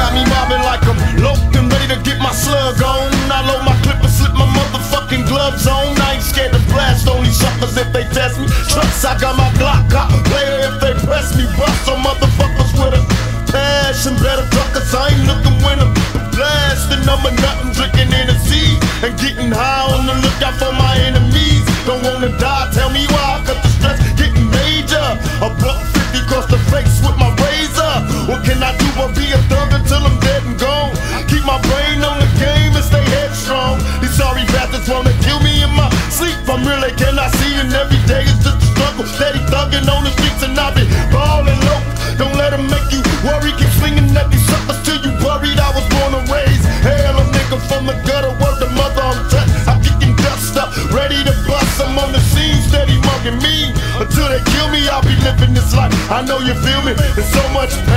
got me mobbing like I'm and ready to get my slug on. I load my clip and slip my motherfucking gloves on. I ain't scared to blast only suckers if they test me. Trust I got my Glock, cop player if they press me. Bust on motherfuckers with a passion. Better truckers, I ain't looking I'm blasting. I'm a nothing drinking in the sea and getting high on the lookout for my enemies. Wanna kill me in my sleep. I'm really can I see and every day is just a struggle. Steady thugging on the streets and I've been ballin' low. Don't let them make you worry. Keep slinging at these suckers till you worried. I was born and raised. Hell, a nigga from the gutter. Word the mother, I'm touched. I'm kicking dust up, ready to bust. I'm on the scene, steady mugging me. Until they kill me, I'll be living this life. I know you feel me. There's so much pain.